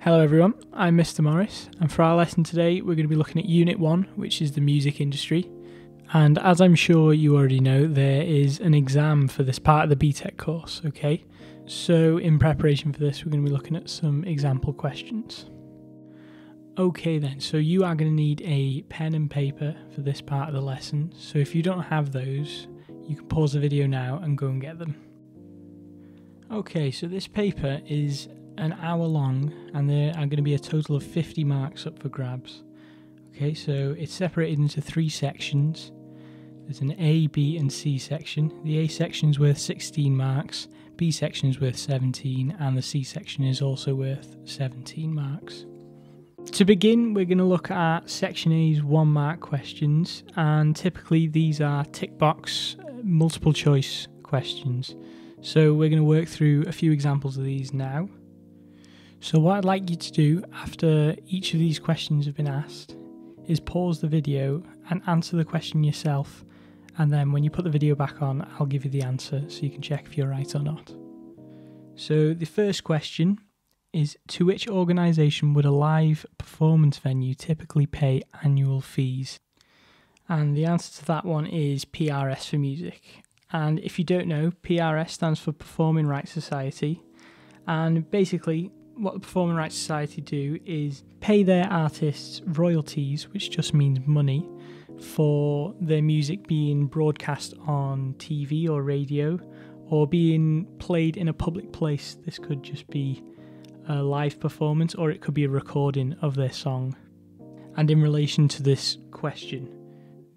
Hello everyone, I'm Mr. Morris, and for our lesson today, we're going to be looking at Unit 1, which is the music industry. And as I'm sure you already know, there is an exam for this part of the BTEC course, okay? So, in preparation for this, we're going to be looking at some example questions. Okay, then, so you are going to need a pen and paper for this part of the lesson. So, if you don't have those, you can pause the video now and go and get them. Okay, so this paper is an hour long and there are going to be a total of 50 marks up for grabs. Okay, so it's separated into three sections. There's an A, B, and C section. The A section is worth 16 marks, B section is worth 17, and the C section is also worth 17 marks. To begin, we're going to look at Section A's one mark questions, and typically these are tick box, multiple choice questions. So we're going to work through a few examples of these now. So, what I'd like you to do after each of these questions have been asked is pause the video and answer the question yourself. And then when you put the video back on, I'll give you the answer so you can check if you're right or not. So, the first question is To which organisation would a live performance venue typically pay annual fees? And the answer to that one is PRS for music. And if you don't know, PRS stands for Performing Rights Society. And basically, what the Performing Rights Society do is pay their artists royalties, which just means money, for their music being broadcast on TV or radio or being played in a public place. This could just be a live performance or it could be a recording of their song. And in relation to this question,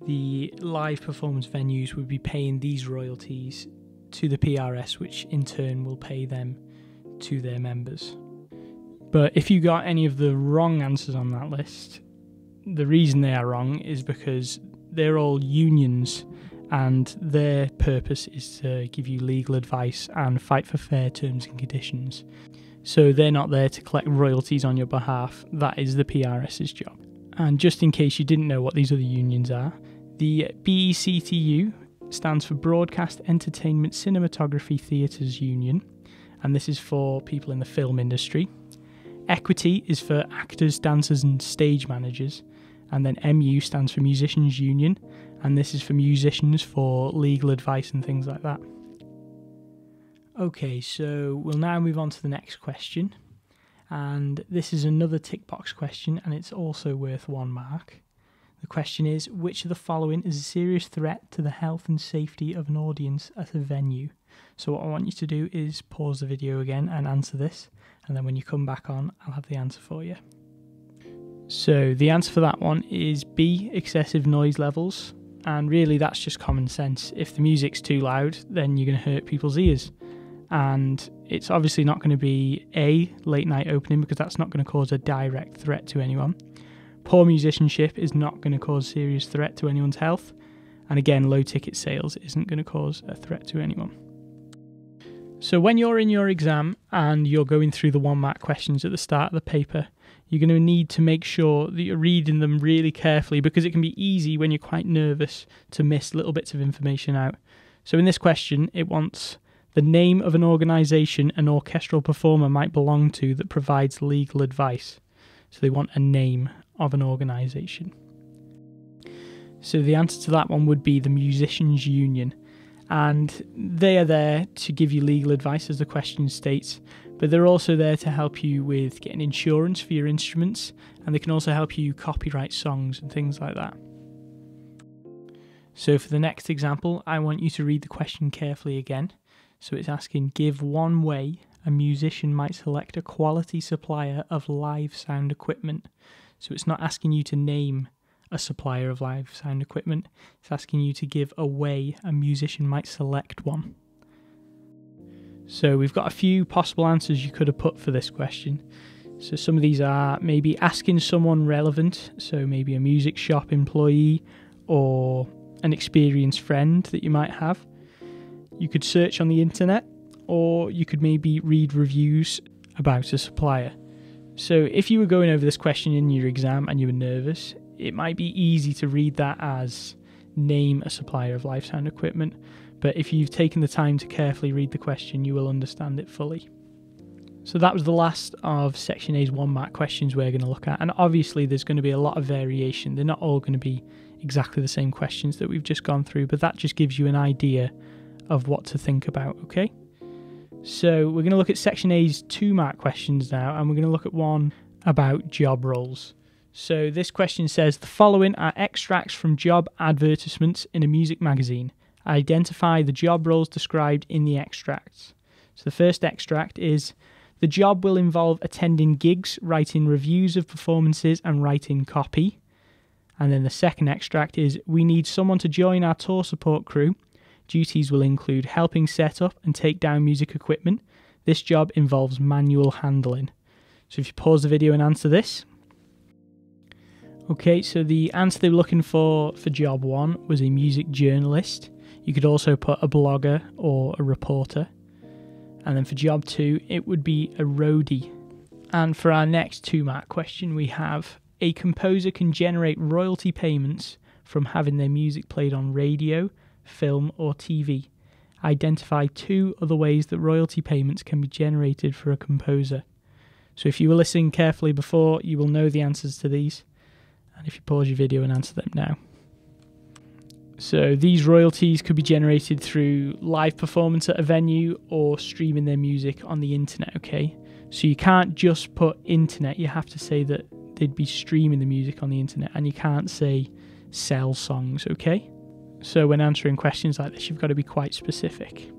the live performance venues would be paying these royalties to the PRS, which in turn will pay them to their members. But if you got any of the wrong answers on that list, the reason they are wrong is because they're all unions and their purpose is to give you legal advice and fight for fair terms and conditions. So they're not there to collect royalties on your behalf, that is the PRS's job. And just in case you didn't know what these other unions are, the BECTU stands for Broadcast Entertainment Cinematography Theatres Union, and this is for people in the film industry. Equity is for actors, dancers, and stage managers. And then MU stands for Musicians Union, and this is for musicians for legal advice and things like that. Okay, so we'll now move on to the next question. And this is another tick box question, and it's also worth one mark. The question is Which of the following is a serious threat to the health and safety of an audience at a venue? So, what I want you to do is pause the video again and answer this and then when you come back on, I'll have the answer for you. So the answer for that one is B, excessive noise levels. And really, that's just common sense. If the music's too loud, then you're going to hurt people's ears. And it's obviously not going to be A, late night opening, because that's not going to cause a direct threat to anyone. Poor musicianship is not going to cause serious threat to anyone's health. And again, low ticket sales isn't going to cause a threat to anyone. So when you're in your exam and you're going through the one mark questions at the start of the paper, you're going to need to make sure that you're reading them really carefully because it can be easy when you're quite nervous to miss little bits of information out. So in this question, it wants the name of an organisation an orchestral performer might belong to that provides legal advice. So they want a name of an organisation. So the answer to that one would be the Musicians Union and they are there to give you legal advice, as the question states, but they're also there to help you with getting insurance for your instruments, and they can also help you copyright songs and things like that. So, for the next example, I want you to read the question carefully again. So, it's asking Give one way a musician might select a quality supplier of live sound equipment. So, it's not asking you to name a supplier of live sound equipment. It's asking you to give a way a musician might select one. So we've got a few possible answers you could have put for this question. So some of these are maybe asking someone relevant, so maybe a music shop employee or an experienced friend that you might have. You could search on the internet or you could maybe read reviews about a supplier. So if you were going over this question in your exam and you were nervous, it might be easy to read that as name a supplier of live sound equipment, but if you've taken the time to carefully read the question, you will understand it fully. So that was the last of Section A's one mark questions we're going to look at. And obviously, there's going to be a lot of variation. They're not all going to be exactly the same questions that we've just gone through, but that just gives you an idea of what to think about, okay? So we're going to look at Section A's two mark questions now, and we're going to look at one about job roles. So this question says the following are extracts from job advertisements in a music magazine. Identify the job roles described in the extracts. So the first extract is the job will involve attending gigs, writing reviews of performances, and writing copy. And then the second extract is we need someone to join our tour support crew. Duties will include helping set up and take down music equipment. This job involves manual handling. So if you pause the video and answer this. Okay, so the answer they were looking for for job one was a music journalist. You could also put a blogger or a reporter. And then for job two, it would be a roadie. And for our next two mark question, we have a composer can generate royalty payments from having their music played on radio, film, or TV. Identify two other ways that royalty payments can be generated for a composer. So if you were listening carefully before, you will know the answers to these. And if you pause your video and answer them now. So these royalties could be generated through live performance at a venue or streaming their music on the internet, okay? So you can't just put internet, you have to say that they'd be streaming the music on the internet and you can't say sell songs, okay? So when answering questions like this, you've got to be quite specific.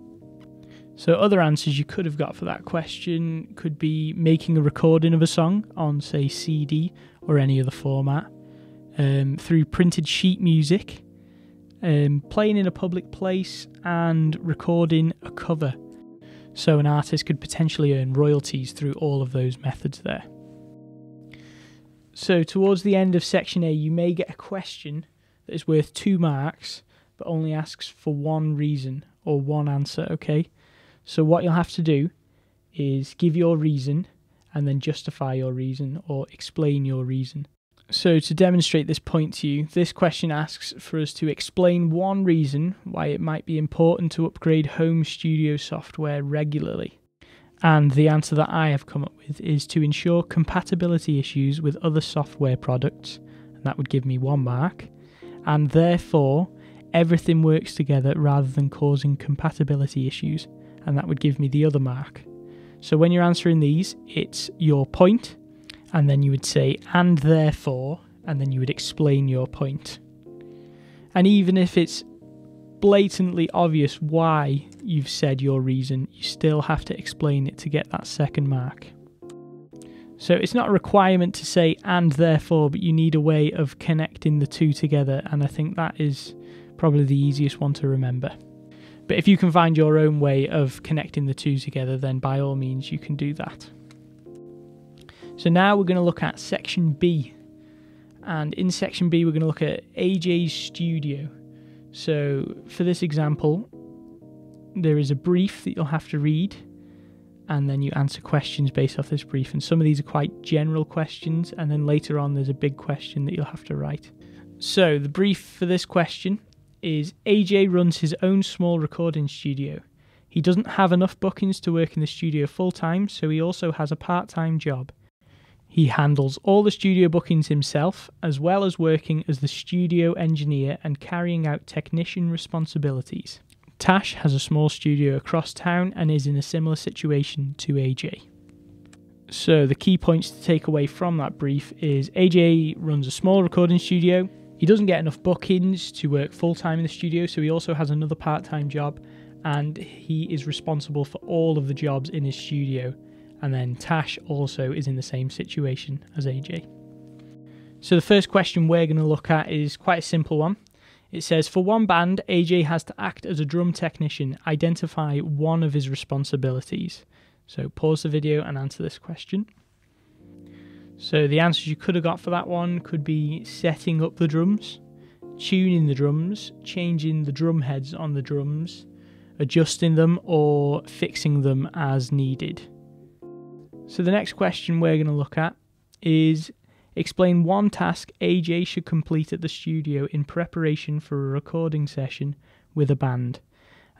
So other answers you could have got for that question could be making a recording of a song on say CD or any other format, um, through printed sheet music, um, playing in a public place, and recording a cover. So an artist could potentially earn royalties through all of those methods there. So towards the end of section A, you may get a question that is worth two marks, but only asks for one reason or one answer, okay? So what you'll have to do is give your reason and then justify your reason or explain your reason. So, to demonstrate this point to you, this question asks for us to explain one reason why it might be important to upgrade home studio software regularly. And the answer that I have come up with is to ensure compatibility issues with other software products, and that would give me one mark, and therefore everything works together rather than causing compatibility issues, and that would give me the other mark. So, when you're answering these, it's your point and then you would say, and therefore, and then you would explain your point. And even if it's blatantly obvious why you've said your reason, you still have to explain it to get that second mark. So it's not a requirement to say and therefore, but you need a way of connecting the two together, and I think that is probably the easiest one to remember. But if you can find your own way of connecting the two together, then by all means you can do that. So now we're going to look at section B. And in section B, we're going to look at AJ's studio. So for this example, there is a brief that you'll have to read, and then you answer questions based off this brief. And some of these are quite general questions, and then later on, there's a big question that you'll have to write. So the brief for this question is AJ runs his own small recording studio. He doesn't have enough bookings to work in the studio full time, so he also has a part time job. He handles all the studio bookings himself, as well as working as the studio engineer and carrying out technician responsibilities. Tash has a small studio across town and is in a similar situation to AJ. So, the key points to take away from that brief is AJ runs a small recording studio. He doesn't get enough bookings to work full time in the studio, so he also has another part time job and he is responsible for all of the jobs in his studio and then Tash also is in the same situation as AJ. So the first question we're going to look at is quite a simple one. It says For one band, AJ has to act as a drum technician. Identify one of his responsibilities. So pause the video and answer this question. So the answers you could have got for that one could be setting up the drums, tuning the drums, changing the drum heads on the drums, adjusting them, or fixing them as needed. So the next question we're going to look at is explain one task AJ should complete at the studio in preparation for a recording session with a band.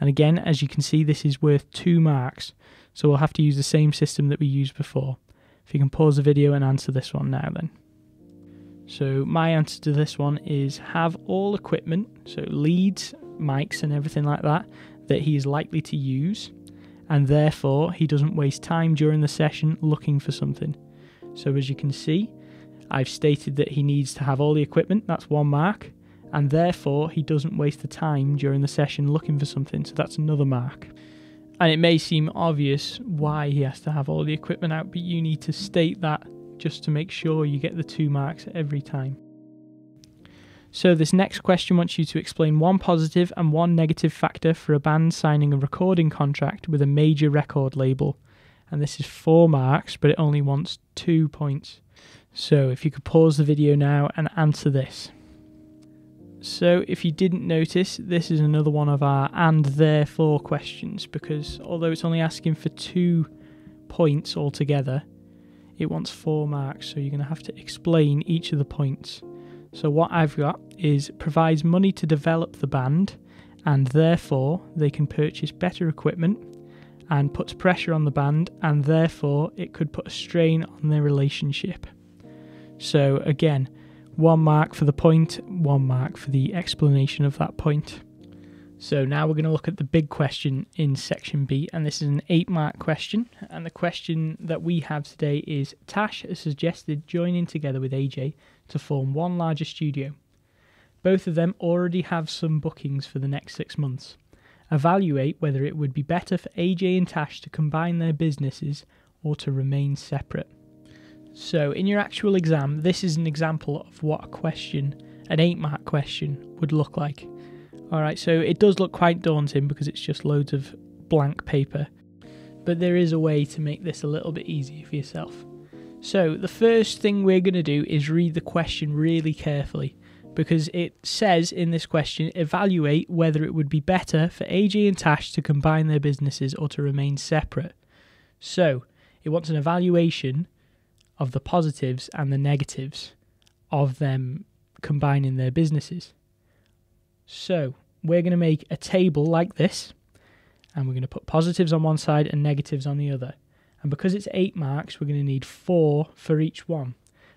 And again, as you can see, this is worth two marks. So we'll have to use the same system that we used before. If you can pause the video and answer this one now then. So my answer to this one is have all equipment, so leads, mics and everything like that, that he is likely to use, and therefore he doesn't waste time during the session looking for something. So as you can see, I've stated that he needs to have all the equipment, that's one mark, and therefore he doesn't waste the time during the session looking for something, so that's another mark. And it may seem obvious why he has to have all the equipment out, but you need to state that just to make sure you get the two marks every time. So, this next question wants you to explain one positive and one negative factor for a band signing a recording contract with a major record label. And this is four marks, but it only wants two points. So, if you could pause the video now and answer this. So, if you didn't notice, this is another one of our and therefore questions because although it's only asking for two points altogether, it wants four marks. So, you're going to have to explain each of the points. So, what I've got is provides money to develop the band, and therefore they can purchase better equipment, and puts pressure on the band, and therefore it could put a strain on their relationship. So, again, one mark for the point, one mark for the explanation of that point. So now we're going to look at the big question in section B, and this is an eight mark question. And the question that we have today is Tash has suggested joining together with AJ to form one larger studio. Both of them already have some bookings for the next six months. Evaluate whether it would be better for AJ and Tash to combine their businesses or to remain separate. So, in your actual exam, this is an example of what a question, an eight mark question, would look like. Alright, so it does look quite daunting because it's just loads of blank paper, but there is a way to make this a little bit easier for yourself. So, the first thing we're going to do is read the question really carefully because it says in this question evaluate whether it would be better for AJ and Tash to combine their businesses or to remain separate. So, it wants an evaluation of the positives and the negatives of them combining their businesses. So we're going to make a table like this, and we're going to put positives on one side and negatives on the other. And because it's eight marks, we're going to need four for each one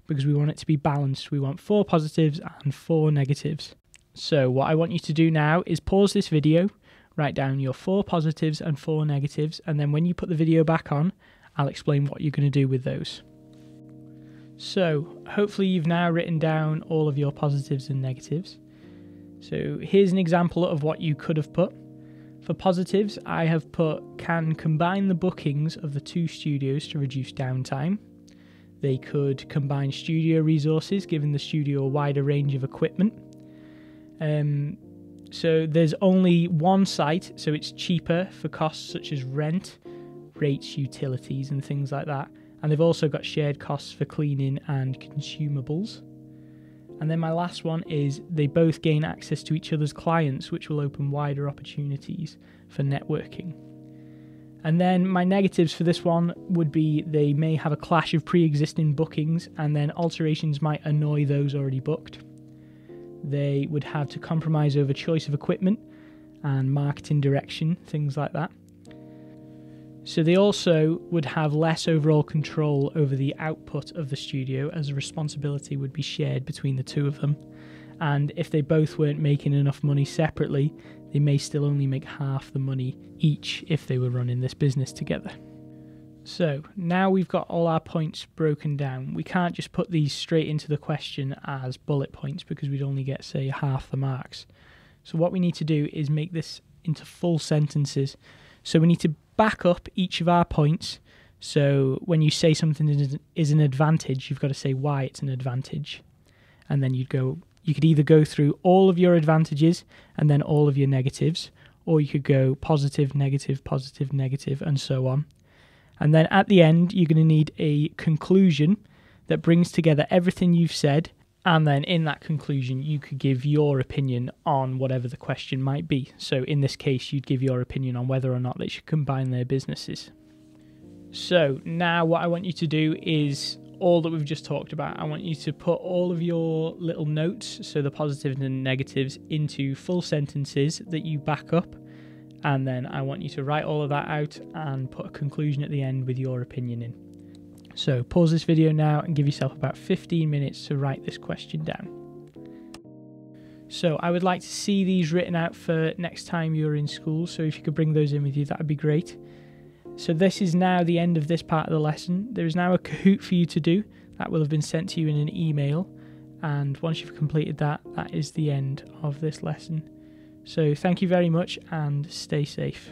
because we want it to be balanced. We want four positives and four negatives. So what I want you to do now is pause this video, write down your four positives and four negatives, and then when you put the video back on, I'll explain what you're going to do with those. So hopefully you've now written down all of your positives and negatives. So here's an example of what you could have put. For positives, I have put can combine the bookings of the two studios to reduce downtime. They could combine studio resources, giving the studio a wider range of equipment. Um, so there's only one site, so it's cheaper for costs such as rent, rates, utilities, and things like that. And they've also got shared costs for cleaning and consumables. And then my last one is they both gain access to each other's clients, which will open wider opportunities for networking. And then my negatives for this one would be they may have a clash of pre existing bookings, and then alterations might annoy those already booked. They would have to compromise over choice of equipment and marketing direction, things like that. So they also would have less overall control over the output of the studio as the responsibility would be shared between the two of them. And if they both weren't making enough money separately, they may still only make half the money each if they were running this business together. So now we've got all our points broken down. We can't just put these straight into the question as bullet points because we'd only get, say, half the marks. So what we need to do is make this into full sentences. So we need to back up each of our points. So when you say something is an advantage, you've got to say why it's an advantage. And then you'd go you could either go through all of your advantages and then all of your negatives, or you could go positive, negative, positive, negative, and so on. And then at the end, you're going to need a conclusion that brings together everything you've said and then in that conclusion, you could give your opinion on whatever the question might be. So in this case, you'd give your opinion on whether or not they should combine their businesses. So now, what I want you to do is all that we've just talked about. I want you to put all of your little notes, so the positives and negatives, into full sentences that you back up. and then I want you to write all of that out and put a conclusion at the end with your opinion in. So pause this video now and give yourself about 15 minutes to write this question down. So I would like to see these written out for next time you're in school, so if you could bring those in with you, that would be great. So this is now the end of this part of the lesson. There is now a Kahoot for you to do that will have been sent to you in an email, and once you've completed that, that is the end of this lesson. So thank you very much and stay safe.